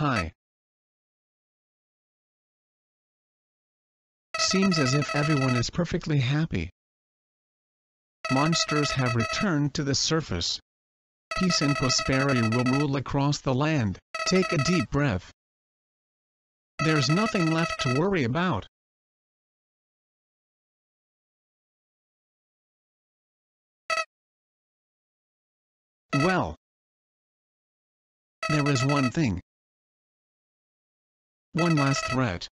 Hi. Seems as if everyone is perfectly happy. Monsters have returned to the surface. Peace and prosperity will rule across the land. Take a deep breath. There's nothing left to worry about. Well, there is one thing. One last threat.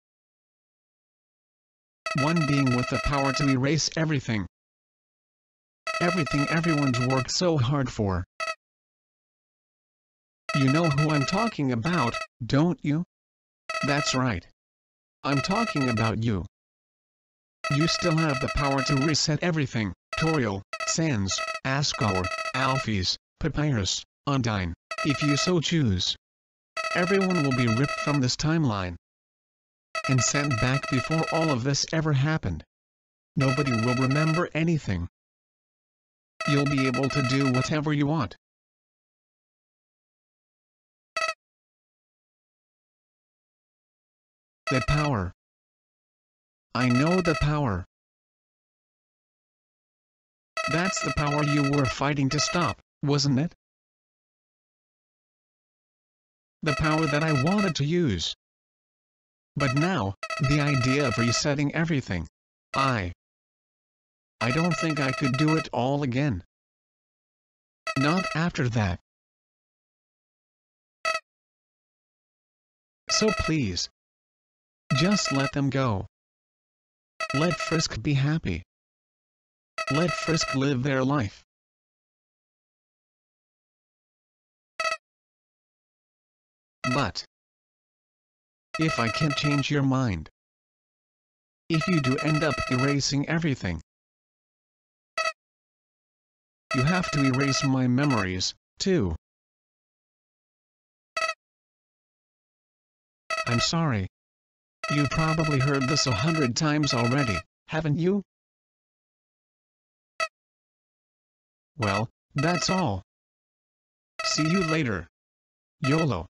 One being with the power to erase everything. Everything everyone's worked so hard for. You know who I'm talking about, don't you? That's right. I'm talking about you. You still have the power to reset everything, Toriel, Sans, Asgore, Alphys, Papyrus, Undyne, if you so choose. Everyone will be ripped from this timeline and sent back before all of this ever happened. Nobody will remember anything. You'll be able to do whatever you want. The power. I know the power. That's the power you were fighting to stop, wasn't it? The power that I wanted to use. But now, the idea of resetting everything. I. I don't think I could do it all again. Not after that. So please. Just let them go. Let Frisk be happy. Let Frisk live their life. But if I can change your mind, if you do end up erasing everything, you have to erase my memories, too. I'm sorry. You probably heard this a hundred times already, haven't you? Well, that's all. See you later. YOLO.